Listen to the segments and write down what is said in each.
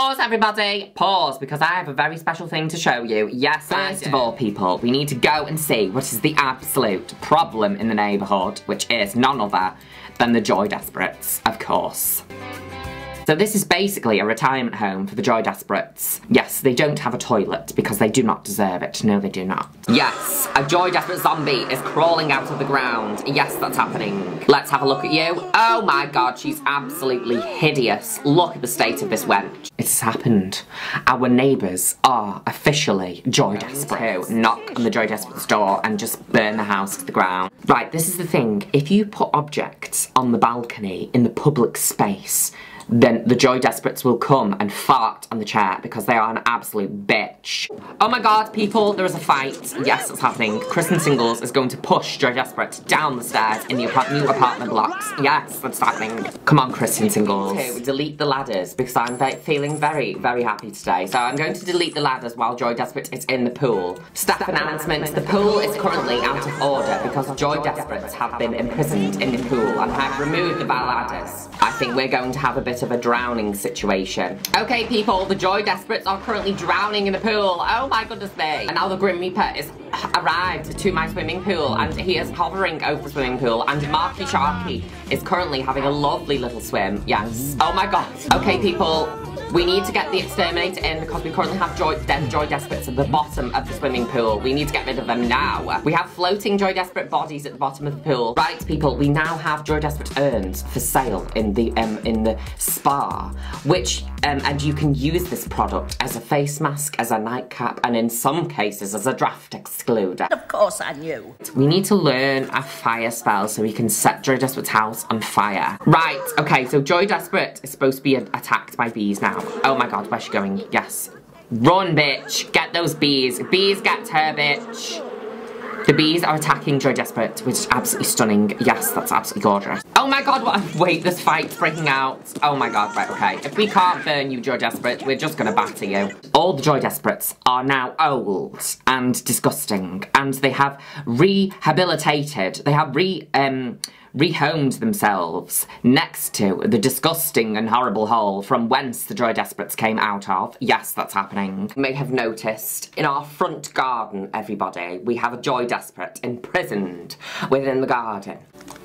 Pause, everybody. Pause, because I have a very special thing to show you. Yes, first of all, people, we need to go and see what is the absolute problem in the neighbourhood, which is none other than the Joy Desprets, of course. So this is basically a retirement home for the Joy Desprets. Yes, they don't have a toilet because they do not deserve it. No, they do not. Yes, a Joy Despret zombie is crawling out of the ground. Yes, that's happening. Let's have a look at you. Oh my god, she's absolutely hideous. Look at the state of this wench. It's happened. Our neighbours are officially Joy Despret. Knock on the Joy Despret's door and just burn the house to the ground. Right, this is the thing. If you put objects on the balcony in the public space, then the Joy Desprets will come and fart on the chair because they are an absolute bitch. Oh my god, people, there is a fight. Yes, it's happening. Kristen Singles is going to push Joy Despret down the stairs in the new apartment blocks. Yes, that's happening. Come on, Kristen Singles. To delete the ladders because I'm ve feeling very, very happy today. So I'm going to delete the ladders while Joy Despret is in the pool. Staff announcement, the pool is currently out of order because Joy Desprets have been imprisoned in the pool and have removed the ladders. I think we're going to have a bit of a drowning situation. Okay, people, the Joy Desprets are currently drowning in the pool. Oh my goodness me. And now the Grim Reaper is arrived to my swimming pool and he is hovering over the swimming pool and Marky Sharky is currently having a lovely little swim. Yes. Mm. Oh my god. Okay, people, we need to get the exterminator in because we currently have Joy, dead Joy Desprets at the bottom of the swimming pool. We need to get rid of them now. We have floating Joy Despret bodies at the bottom of the pool. Right, people, we now have Joy Despret urns for sale in the um, in the spa, which um, and you can use this product as a face mask, as a nightcap, and in some cases as a draft excluder. Of course I knew. We need to learn a fire spell so we can set Joy Despret's house on fire. Right, okay, so Joy Despret is supposed to be attacked by bees now. Oh my god, where's she going? Yes. Run, bitch. Get those bees. Bees get her, bitch. The bees are attacking Joy Despret, which is absolutely stunning. Yes, that's absolutely gorgeous. Oh my god, what? Wait, this fight's breaking out. Oh my god, right, okay. If we can't burn you, Joy Despret, we're just gonna batter you. All the Joy Desprets are now old and disgusting, and they have rehabilitated, they have re, um, rehomed themselves next to the disgusting and horrible hole from whence the Joy Desprets came out of. Yes, that's happening. You may have noticed in our front garden, everybody, we have a Joy Despret imprisoned within the garden.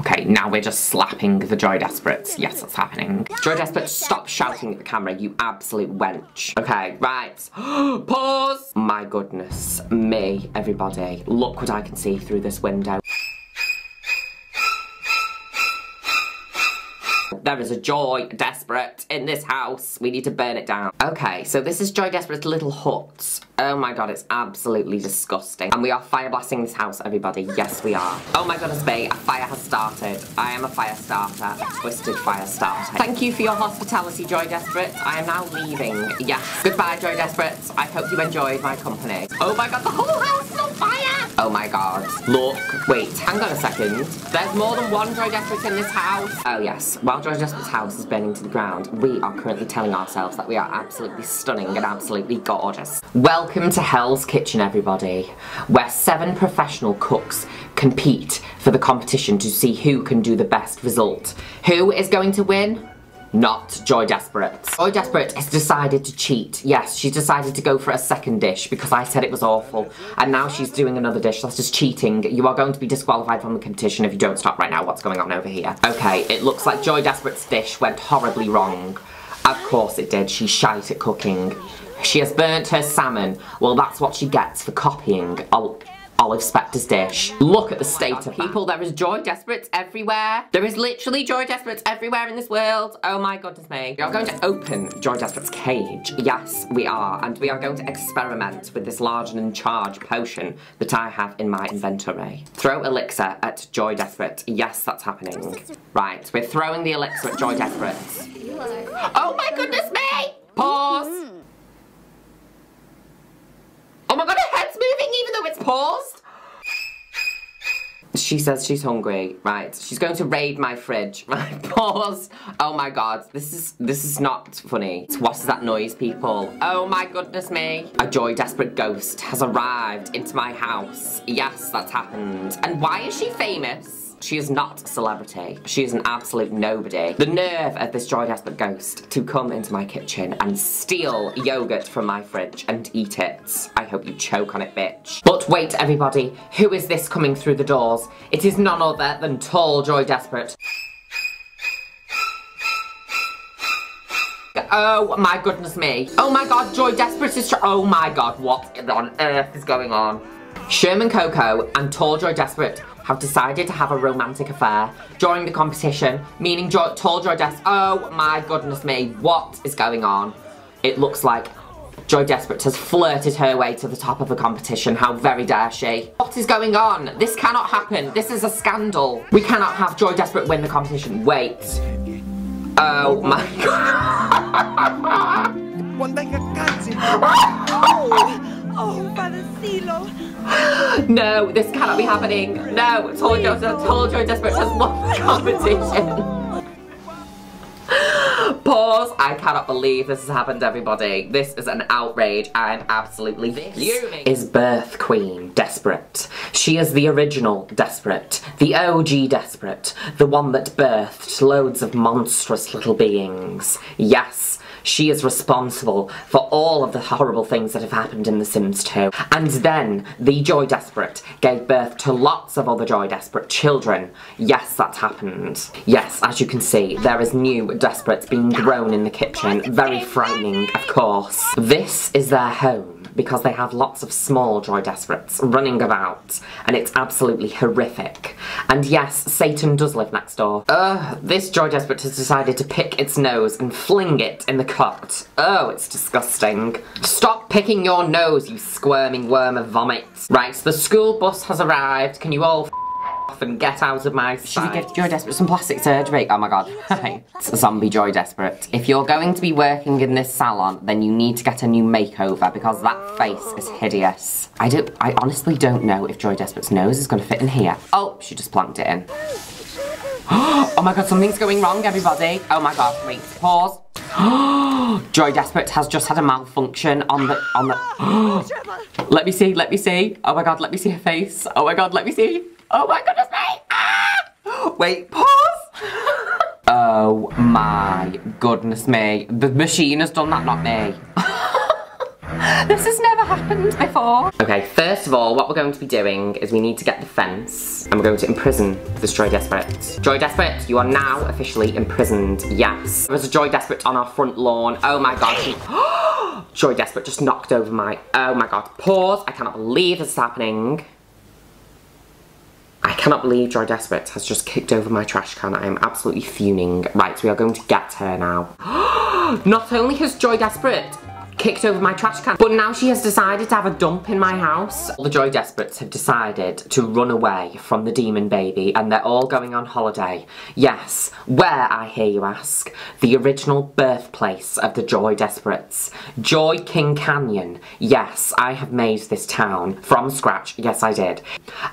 Okay, now we're just slapping the Joy Desprets. Yes, that's happening. Joy Despret, stop shouting at the camera, you absolute wench. Okay, right. Pause! My goodness me, everybody. Look what I can see through this window. There is a Joy Despret in this house. We need to burn it down. Okay, so this is Joy Despret's little hut. Oh my god, it's absolutely disgusting. And we are fire blasting this house, everybody. Yes, we are. Oh my goodness me, a fire has started. I am a fire starter, a twisted fire starter. Thank you for your hospitality, Joy Despret. I am now leaving. Yes. Goodbye, Joy Despret. I hope you enjoyed my company. Oh my god, the whole house! Oh my god. Look. Wait, hang on a second. There's more than one Joy Despret in this house. Oh yes. While Joy Despret's house is burning to the ground, we are currently telling ourselves that we are absolutely stunning and absolutely gorgeous. Welcome to Hell's Kitchen, everybody, where seven professional cooks compete for the competition to see who can do the best result. Who is going to win? Not Joy Despret. Joy Despret has decided to cheat. Yes, she's decided to go for a second dish because I said it was awful. And now she's doing another dish. That's just cheating. You are going to be disqualified from the competition if you don't stop right now. What's going on over here? Okay, it looks like Joy Despret's dish went horribly wrong. Of course it did. She's shite at cooking. She has burnt her salmon. Well, that's what she gets for copying. I'll Olive Specter's dish. Look at the oh state of people. There is Joy Desprets everywhere. There is literally Joy Desprets everywhere in this world. Oh my goodness me. We are going to open Joy Despret's cage. Yes, we are. And we are going to experiment with this large and in charge potion that I have in my inventory. Throw elixir at Joy Despret. Yes, that's happening. Right, we're throwing the elixir at Joy Despret. Oh my goodness me! Pause. Mm-hmm. Oh my god, her head's moving even though it's paused! She says she's hungry. Right, she's going to raid my fridge. Right, pause. Oh my god, this is this is not funny. What is that noise, people? Oh my goodness me. A Joy Despret ghost has arrived into my house. Yes, that's happened. And why is she famous? She is not a celebrity. She is an absolute nobody. The nerve of this Joy Despret ghost to come into my kitchen and steal yogurt from my fridge and eat it. I hope you choke on it, bitch. But wait, everybody. Who is this coming through the doors? It is none other than Tall Joy Despret. Oh my goodness me. Oh my god, Joy Despret is Oh my god, what on earth is going on? Sherman Coco and Tall Joy Despret have decided to have a romantic affair during the competition, meaning Joy, Tall Joy Despret. Oh my goodness me, what is going on? It looks like Joy Despret has flirted her way to the top of the competition. How very dare she? What is going on? This cannot happen. This is a scandal. We cannot have Joy Despret win the competition. Wait. Oh my god. Oh, Father CeeLo. No, this cannot be happening. No, Tall Joy, Tall Joy Despret has won the competition. Pause. I cannot believe this has happened, everybody. This is an outrage. I'm absolutely this fuming. Is Birth Queen Despret. She is the original Despret. The OG Despret. The one that birthed loads of monstrous little beings. Yes, she is responsible for all of the horrible things that have happened in The Sims 2. And then, the Joy Despret gave birth to lots of other Joy Despret children. Yes, that's happened. Yes, as you can see, there is new Desprets being grown in the kitchen. Very frightening, of course. This is their home because they have lots of small Joy Desprets running about and it's absolutely horrific. And yes, Satan does live next door. Ugh, this Joy Despret has decided to pick its nose and fling it in the cut. Oh, it's disgusting. Stop picking your nose, you squirming worm of vomit. Right, the school bus has arrived. Can you all and get out of my sight. Should we give Joy Despret some plastic surgery? Oh my god. it's zombie Joy Despret. If you're going to be working in this salon, then you need to get a new makeover because that face is hideous. I don't, I honestly don't know if Joy Despret's nose is gonna fit in here. Oh, she just plunked it in. oh my god, something's going wrong, everybody. Oh my god, wait, pause. Joy Despret has just had a malfunction on the, on the, let me see, let me see. Oh my god, let me see her face. Oh my god, let me see. Oh my goodness me! Ah! Wait, pause! oh my goodness me. The machine has done that, not me. this has never happened before. Okay, first of all, what we're going to be doing is we need to get the fence and we're going to imprison this Joy Despret. Joy Despret, you are now officially imprisoned, yes. There's a Joy Despret on our front lawn. Oh my god. Joy Despret just knocked over my, oh my god. Pause, I cannot believe this is happening. I cannot believe Joy Despret has just kicked over my trash can. I am absolutely fuming. Right, we are going to get her now. Not only has Joy Despret kicked over my trash can. But now she has decided to have a dump in my house. All the Joy Desprets have decided to run away from the demon baby and they're all going on holiday. Yes, where, I hear you ask? The original birthplace of the Joy Desprets. Joy King Canyon. Yes, I have made this town from scratch. Yes, I did.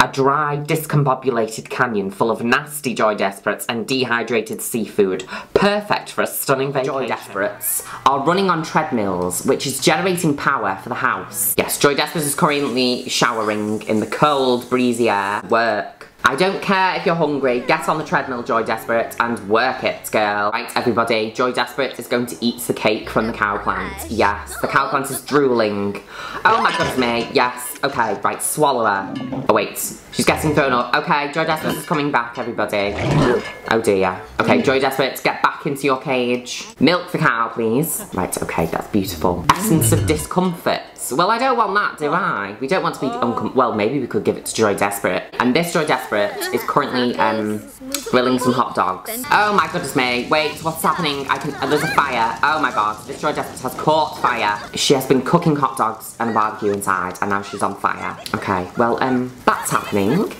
A dry, discombobulated canyon full of nasty Joy Desprets and dehydrated seafood. Perfect for a stunning vacation. Joy Desprets are running on treadmills which is generating power for the house. Yes, Joy Despret is currently showering in the cold, breezy air. Work. I don't care if you're hungry, get on the treadmill, Joy Despret, and work it, girl. Right, everybody, Joy Despret is going to eat the cake from the cow plant. Yes, the cow plant is drooling. Oh my goodness me, yes. Okay, right, swallow her. Oh wait, she's getting thrown up. Okay, Joy Despret is coming back, everybody. Oh dear. Okay, Joy Despret, get back into your cage. Milk the cow, please. Right, okay, that's beautiful. Essence of discomfort. Well, I don't want that, do I? We don't want to be uncomfortable. Well, maybe we could give it to Joy Despret. And this Joy Despret is currently um, grilling some hot dogs. Oh my goodness me. Wait, what's happening? I can. There's a fire. Oh my god. This Joy Despret has caught fire. She has been cooking hot dogs and a barbecue inside, and now she's on fire. Okay, well, um, that's happening.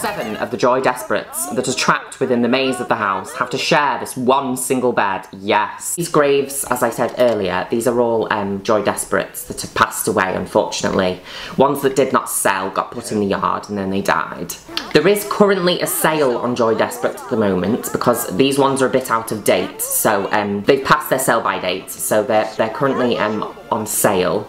Seven of the Joy Desprets that are trapped within the maze of the house have to share this one single bed, yes. These graves, as I said earlier, these are all um, Joy Desprets that have passed away, unfortunately. Ones that did not sell got put in the yard and then they died. There is currently a sale on Joy Despret at the moment because these ones are a bit out of date, so um, they've passed their sell by date, so they're, they're currently um, on sale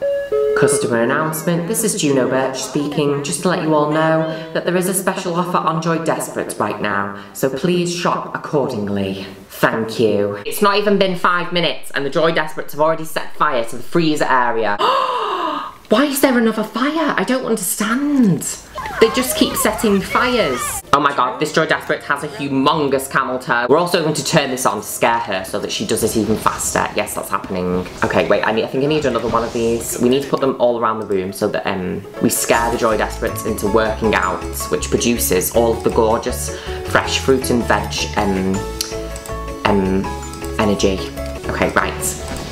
Customer announcement. This is Juno Birch speaking, just to let you all know that there is a special offer on Joy Despret right now, so please shop accordingly. Thank you. It's not even been five minutes and the Joy Desprets have already set fire to the freezer area. Why is there another fire? I don't understand. They just keep setting fires. Oh my god, this Joy Despret has a humongous camel toe. We're also going to turn this on to scare her so that she does it even faster. Yes, that's happening. Okay, wait, I, need, I think I need another one of these. We need to put them all around the room so that um, we scare the Joy Desprets into working out, which produces all of the gorgeous fresh fruit and veg um, um, energy. Okay, right.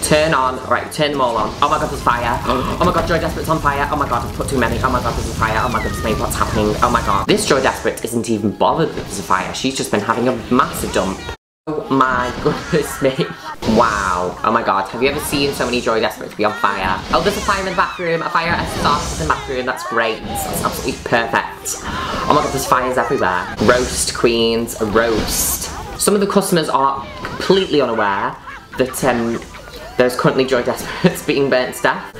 Turn on, right, turn them all on. Oh my god, there's fire. Oh my god, Joy Despret's on fire. Oh my god, I've put too many. Oh my god, there's a fire. Oh my goodness me, what's happening? Oh my god. This Joy Despret isn't even bothered that there's a fire. She's just been having a massive dump. Oh my goodness me. Wow. Oh my god, have you ever seen so many Joy Desprets be on fire? Oh, there's a fire in the bathroom. A fire has started in the bathroom. That's great. That's absolutely perfect. Oh my god, there's fires everywhere. Roast, queens, roast. Some of the customers are completely unaware that um, there's currently drug experts being burnt staff.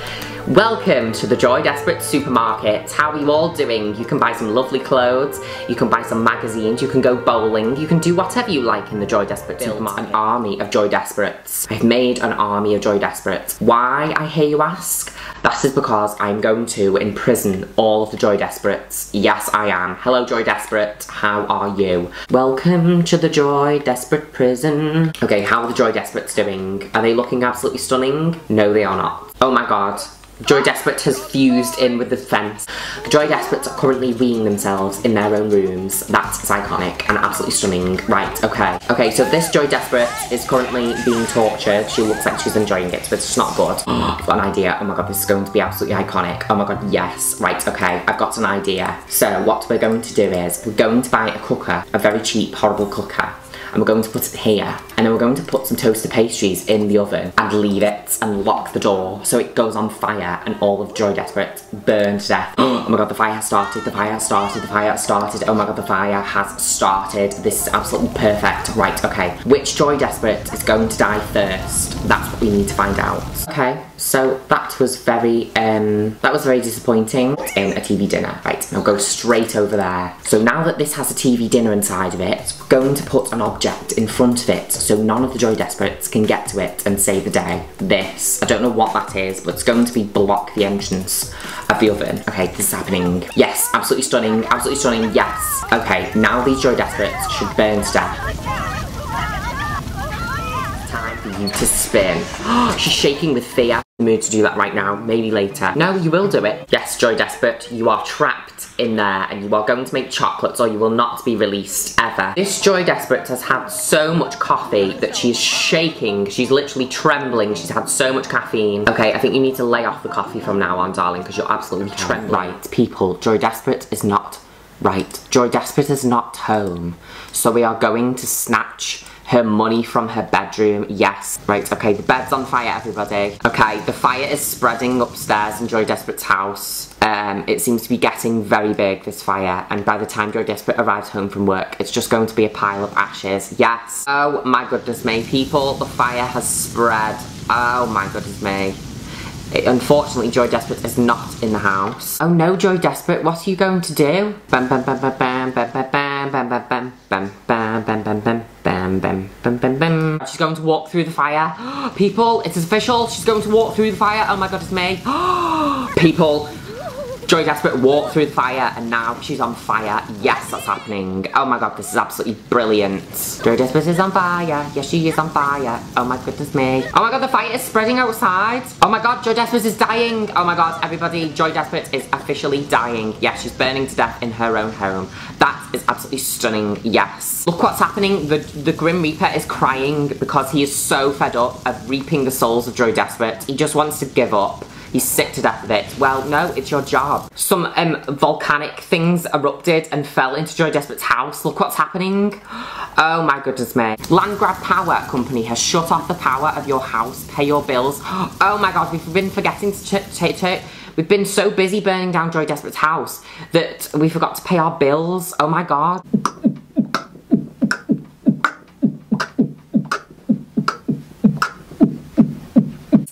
Welcome to the Joy Despret supermarket. How are you all doing? You can buy some lovely clothes, you can buy some magazines, you can go bowling, you can do whatever you like in the Joy Despret supermarket. An army of Joy Desprets. I've made an army of Joy Desprets. Why, I hear you ask? That is because I'm going to imprison all of the Joy Desprets. Yes, I am. Hello, Joy Despret. How are you? Welcome to the Joy Despret prison. Okay, how are the Joy Desprets doing? Are they looking absolutely stunning? No, they are not. Oh my god. Joy Despret has fused in with the fence. Joy Desprets are currently weeing themselves in their own rooms. That's iconic and absolutely stunning. Right, okay. Okay, so this Joy Despret is currently being tortured. She looks like she's enjoying it, but it's not good. I've got an idea. Oh my god, this is going to be absolutely iconic. Oh my god, yes. Right, okay, I've got an idea. So what we're going to do is, we're going to buy a cooker, a very cheap, horrible cooker and we're going to put it here and then we're going to put some toaster pastries in the oven and leave it and lock the door so it goes on fire and all of Joy Despret burn to death. oh my god, the fire has started, the fire has started, the fire has started. Oh my god, the fire has started. This is absolutely perfect. Right, okay. Which Joy Despret is going to die first? That's what we need to find out. Okay, so that was very, um, that was very disappointing in a TV dinner. Right, now go straight over there. So now that this has a TV dinner inside of it, we're going to put an object in front of it so none of the Joy Desprets can get to it and save the day. This. I don't know what that is, but it's going to be block the entrance of the oven. Okay, this is happening. Yes, absolutely stunning, absolutely stunning, yes. Okay, now these Joy Desprets should burn to death to spin. She's shaking with fear. Mood to do that right now, maybe later. No, you will do it. Yes, Joy Despret, you are trapped in there and you are going to make chocolates or you will not be released ever. This Joy Despret has had so much coffee that she's shaking. She's literally trembling. She's had so much caffeine. Okay, I think you need to lay off the coffee from now on, darling, because you're absolutely trembling. Right, people, Joy Despret is not right. Joy Despret is not home. So we are going to snatch her money from her bedroom. Yes. Right, okay, the bed's on fire, everybody. Okay, the fire is spreading upstairs in Joy Despret's house. Um, it seems to be getting very big, this fire, and by the time Joy Despret arrives home from work, it's just going to be a pile of ashes. Yes. Oh my goodness me, people, the fire has spread. Oh my goodness me. It, unfortunately, Joy Despret is not in the house. Oh no, Joy Despret, what are you going to do? Bam bam bam bam bam bam bam bam She's going to walk through the fire. People, it's official. She's going to walk through the fire. Oh my god, it's me. People, Joy Despret walked through the fire and now she's on fire. Yes, that's happening. Oh my god, this is absolutely brilliant. Joy Despret is on fire. Yes, she is on fire. Oh my goodness me. Oh my god, the fire is spreading outside. Oh my god, Joy Despret is dying. Oh my god, everybody, Joy Despret is officially dying. Yes, she's burning to death in her own home. That is absolutely stunning. Yes. Look what's happening. The, the Grim Reaper is crying because he is so fed up of reaping the souls of Joy Despret. He just wants to give up. He's sick to death of it. Well, no, it's your job. Some um, volcanic things erupted and fell into Joy Despret's house. Look what's happening. Oh my goodness me. Landgrab Power Company has shut off the power of your house. Pay your bills. Oh my god, we've been forgetting to... We've been so busy burning down Joy Despret's house that we forgot to pay our bills. Oh my god.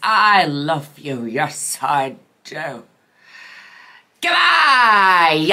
I love you. Yes, I do. Goodbye.